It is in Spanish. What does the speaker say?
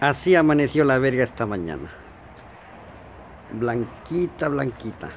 Así amaneció la verga esta mañana. Blanquita, blanquita.